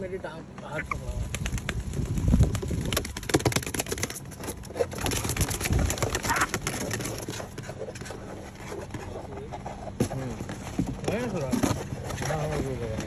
मेरी टांग हाथ पकड़ा है। थोड़ा? हाँ हाँ वो लगा है